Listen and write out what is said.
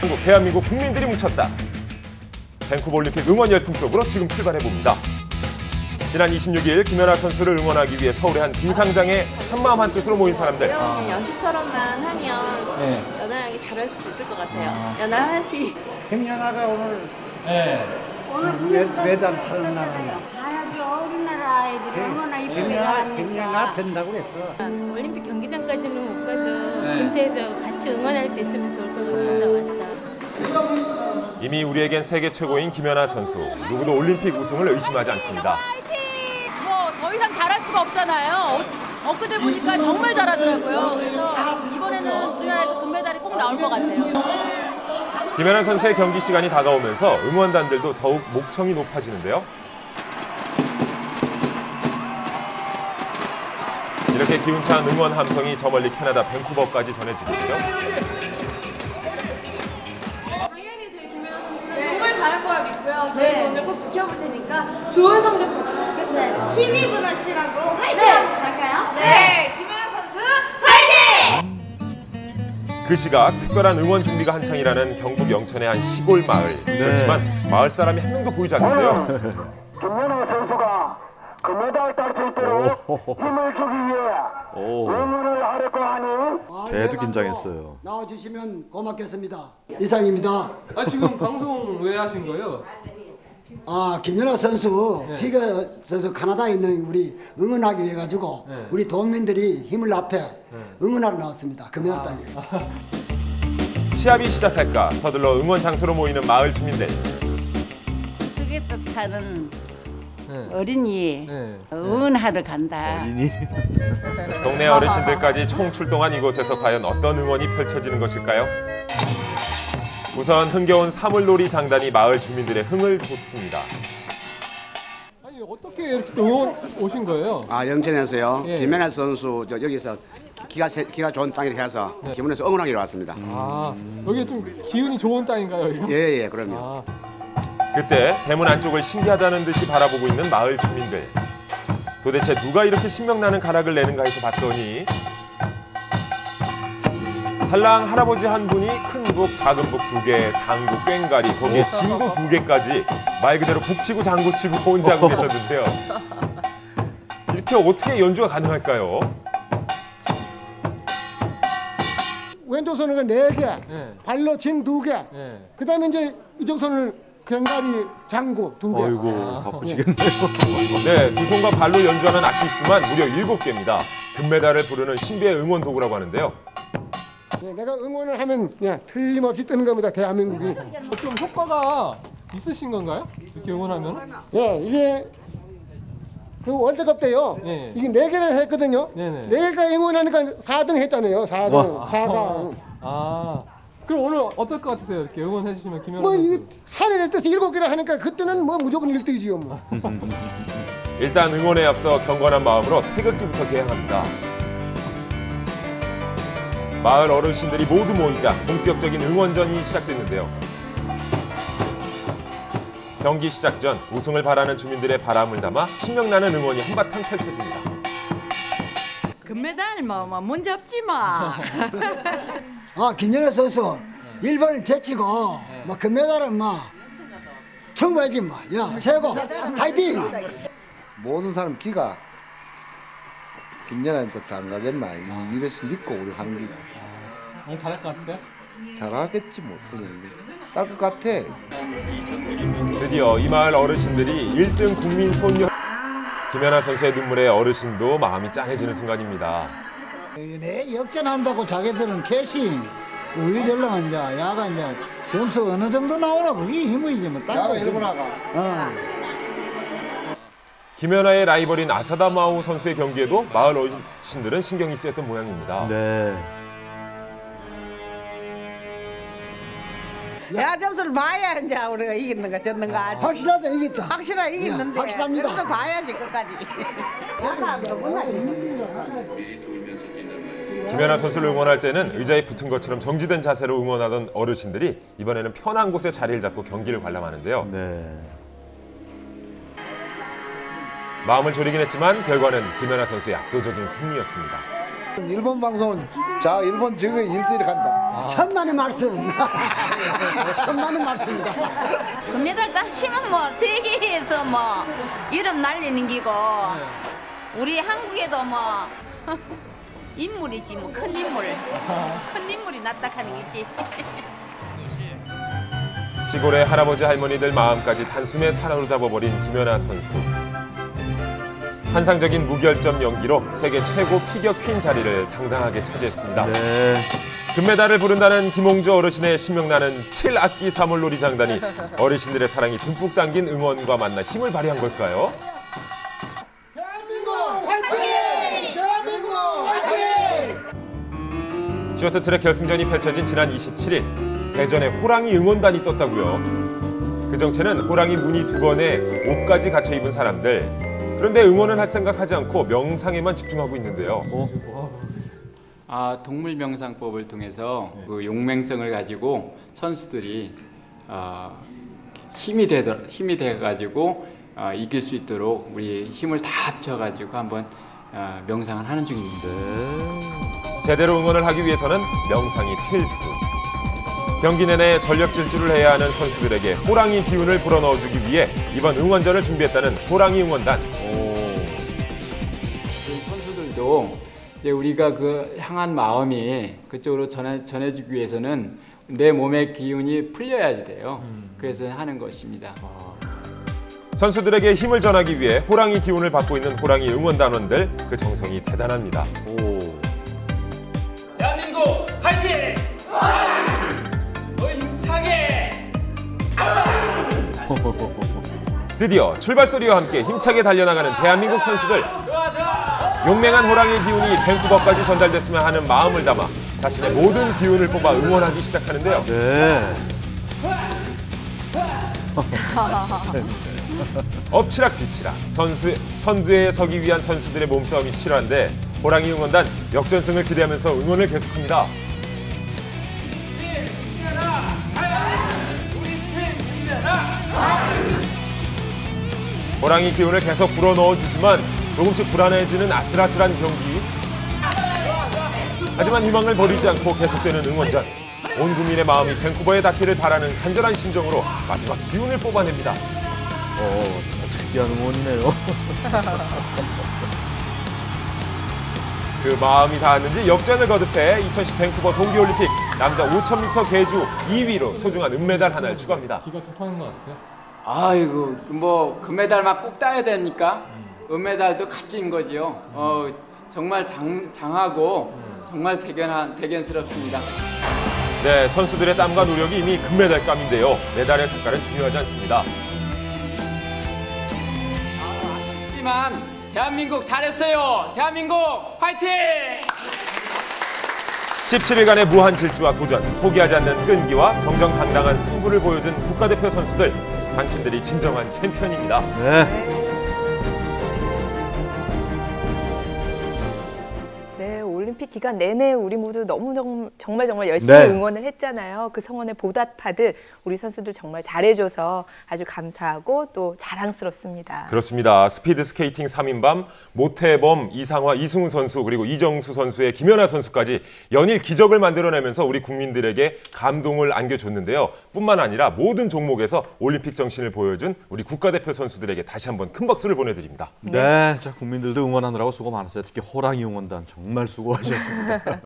한국 대한민국 국민들이 뭉쳤다. 밴쿠버 올림픽 응원 열풍 속으로 지금 출발해 봅니다. 지난 26일 김연아 선수를 응원하기 위해 서울의 한 빙상장에 한마음 한뜻으로 모인 사람들. 그냥 연습처럼만 하면 네. 연아 형이 잘할 수 있을 것 같아요. 연아 화이팅! 김연아가 오늘 네. 매, 매달 타는 나라야. 잘하죠. 우리나라 아이들이 얼마나 이쁘게 김연아, 김연아? 된다고 그랬어. 올림픽 경기장까지는 못 가도 네. 근처에서 같이 응원할 수 있으면 좋을 것 같아서 왔어. 이미 우리에겐 세계 최고인 김연아 선수. 누구도 올림픽 우승을 의심하지 않습니다. 뭐 더 이상 잘할 수가 없잖아요. 어, 엊그제 보니까 정말 잘하더라고요. 그래서 이번에는 우리나라에서 금메달이 꼭 나올 것 같아요. 김연아 선수의 경기 시간이 다가오면서 응원단들도 더욱 목청이 높아지는데요. 이렇게 기운찬 응원 함성이 저 멀리 캐나다 밴쿠버까지 전해지고 있죠. 저희 오늘 꼭 지켜볼 테니까 좋은 성적 보셨으면 좋겠어요. 힘이구나 씨라고 화이팅 하고 갈까요? 네, 김연아 선수 그 시각 특별한 응원 준비가 한창이라는 경북 영천의 한 시골 마을. 그렇지만 마을 사람이 한 명도 보이지 않는데요. 김연아 선수가 금메달 딸 수 있도록 힘을 주기 위해 응원을 하려고 하니 걔도 긴장했어요. 나와주시면 고맙겠습니다. 이상입니다. 아 지금 방송 왜 하신 거예요? 아 김연아 선수 네. 피겨 선수 카나다에 있는 우리 응원하기 위해 가지고 네. 우리 도민들이 힘을 합해 응원하러 나왔습니다. 금연아 땅에 위해서. 시합이 시작할까 서둘러 응원 장소로 모이는 마을 주민들. 크게 뜻하는 네. 어린이 네. 응원하러 간다. 어린이 동네 어르신들까지 총 출동한 이곳에서 과연 어떤 응원이 펼쳐지는 것일까요? 우선 흥겨운 사물놀이 장단이 마을 주민들의 흥을 돋습니다. 아니 어떻게 이렇게 응원 오신 거예요? 아 영천에서요. 예. 김연아 선수 저 여기서 기가 세- 기가 좋은 땅이라 해서 기분에서 응원하기로 왔습니다. 아 여기 좀 기운이 좋은 땅인가요? 예예 그럼요. 아, 그때 대문 안쪽을 신기하다는 듯이 바라보고 있는 마을 주민들. 도대체 누가 이렇게 신명나는 가락을 내는가 해서 봤더니 달랑 할아버지 한 분이 큰 북, 작은 북 두 개, 장구, 꽹가리, 거기에 진도 두 개까지 말 그대로 북치고 장구치고 혼자 하고 계셨는데요. 이렇게 어떻게 연주가 가능할까요? 왼쪽 손은 네 개, 네. 발로 진 두 개. 네. 그다음에 이제 이쪽 손을 갱다리 장구 두 개. 어이구 바쁘시겠네요. 네, 두 손과 발로 연주하는 악기 수만 무려 일곱 개입니다. 금메달을 부르는 신비의 응원 도구라고 하는데요. 예, 내가 응원을 하면 예, 틀림없이 뜨는 겁니다. 대한민국이. 좀 효과가 있으신 건가요? 이렇게 응원하면? 예, 이게 그 월드컵 때요. 네. 이게 네 개를 했거든요. 네네. 네 개가 응원하니까 4등 했잖아요. 4등. 와. 4등. 아 그럼 오늘 어떨 것 같으세요? 이렇게 응원해 주시면 김연아 뭐 선수. 이 하늘의 뜻이 일곱 개를 하니까 그때는 뭐 무조건 1등이지요. 뭐. 일단 응원에 앞서 경건한 마음으로 태극기부터 개항합니다. 마을 어르신들이 모두 모이자 본격적인 응원전이 시작됐는데요. 경기 시작 전 우승을 바라는 주민들의 바람을 담아 신명나는 응원이 한바탕 펼쳐집니다. 금메달 뭐, 뭐 문제 없지 뭐. 아, 김연아 선수 일본을 제치고 뭐 금메달은 뭐 청구하지 뭐. 야, 최고. 파이팅. 모든 사람 기가 김연아한테 안 가겠나? 이래서 믿고 우리 하는 게 오늘 잘할 것 같아요? 잘하겠지 뭐 딸것 같아. 드디어 이 마을 어르신들이 1등 국민 손녀. 김연아 선수의 눈물에 어르신도 마음이 짠해지는 순간입니다. 내 역전한다고 자기들은 캐시 우리 전랑은 이제 야가 이제 점수 어느 정도 나오나? 그게 힘이지 뭐. 야가 일본 나가. 어. 김연아의 라이벌인 아사다 마오 선수의 경기에도 마을 어르신들은 신경이 쓰였던 모양입니다. 네. 야 점수를 봐야 이제 우리가 이기는가 졌는가 아직. 확실하다 이겼다. 확실하게 이기는데. 예, 확실합니다. 그래도 봐야지 끝까지. 김연아 선수를 응원할 때는 의자에 붙은 것처럼 정지된 자세로 응원하던 어르신들이 이번에는 편한 곳에 자리를 잡고 경기를 관람하는데요. 네. 마음을 졸이긴 했지만 결과는 김연아 선수의 압도적인 승리였습니다. 일본 방송은 자 일본 저거 일주일에 간다. 천만의 말씀. 천만의 말씀이다. 금메달 따시면 뭐 세계에서 뭐 이름 날리는 기고 우리 한국에도 뭐 인물이지 뭐 큰 인물 큰 인물이 납득하는 거지. 시골의 할아버지 할머니들 마음까지 단숨에 사로잡아버린 김연아 선수. 환상적인 무결점 연기로 세계 최고 피겨 퀸 자리를 당당하게 차지했습니다. 네. 금메달을 부른다는 김홍주 어르신의 신명나는 7악기 사물놀이 장단이 어르신들의 사랑이 듬뿍 담긴 응원과 만나 힘을 발휘한 걸까요? 쇼트트랙 결승전이 펼쳐진 지난 27일 대전에 호랑이 응원단이 떴다고요. 그 정체는 호랑이 무늬 두 건에 옷까지 갖춰 입은 사람들. 그런데 응원을 할 생각하지 않고 명상에만 집중하고 있는데요. 아, 동물 명상법을 통해서 그 용맹성을 가지고 선수들이 아, 힘이 되더 힘이 돼 가지고 아, 이길 수 있도록 우리 힘을 다 합쳐 가지고 한번 아, 명상을 하는 중입니다. 제대로 응원을 하기 위해서는 명상이 필수. 경기 내내 전력 질주를 해야 하는 선수들에게 호랑이 기운을 불어넣어주기 위해 이번 응원전을 준비했다는 호랑이 응원단. 선수들도 이제 우리가 그 향한 마음이 그쪽으로 전해 전해주기 위해서는 내 몸의 기운이 풀려야 돼요. 그래서 하는 것입니다. 선수들에게 힘을 전하기 위해 호랑이 기운을 받고 있는 호랑이 응원단원들 그 정성이 대단합니다. 대 드디어 출발 소리와 함께 힘차게 달려나가는 대한민국 선수들. 용맹한 호랑이 기운이 밴쿠버까지 전달됐으면 하는 마음을 담아 자신의 모든 기운을 뽑아 응원하기 시작하는데요. 네. 엎치락 뒤치락 선수 선두에 서기 위한 선수들의 몸싸움이 치열한데 호랑이 응원단 역전승을 기대하면서 응원을 계속합니다. 호랑이 기운을 계속 불어 넣어 주지만 조금씩 불안해지는 아슬아슬한 경기. 하지만 희망을 버리지 않고 계속되는 응원전. 온 국민의 마음이 밴쿠버에 닿기를 바라는 간절한 심정으로 마지막 기운을 뽑아냅니다. 어, 특이한 응원이네요. 그 마음이 닿았는지 역전을 거듭해 2010 밴쿠버 동계올림픽 남자 5000m 계주 2위로 소중한 은메달 하나를 추가합니다. 기가 통하는 것 같아요. 아이고 뭐 금메달만 꼭 따야 됩니까? 은메달도 값진 거지요. 어 정말 장, 장하고 정말 대견한 대견스럽습니다. 네, 선수들의 땀과 노력이 이미 금메달감인데요. 메달의 색깔은 중요하지 않습니다. 하지만 대한민국 잘했어요. 대한민국 화이팅! 17일간의 무한 질주와 도전, 포기하지 않는 끈기와 정정당당한 승부를 보여준 국가대표 선수들. 당신들이 진정한 챔피언입니다. 네. 네, 올림픽 기간 내내 우리 모두 너무 정- 정말 정말 열심히 네. 응원을 했잖아요. 그 성원에 보답하듯 우리 선수들 정말 잘해줘서 아주 감사하고 또 자랑스럽습니다. 그렇습니다. 스피드 스케이팅 3인방 모태범, 이상화, 이승훈 선수 그리고 이정수 선수에 김연아 선수까지 연일 기적을 만들어내면서 우리 국민들에게 감동을 안겨줬는데요. 뿐만 아니라 모든 종목에서 올림픽 정신을 보여준 우리 국가대표 선수들에게 다시 한번 큰 박수를 보내드립니다. 네. 자, 국민들도 응원하느라고 수고 많았어요. 특히 호랑이 응원단 정말 수고하셨습니다.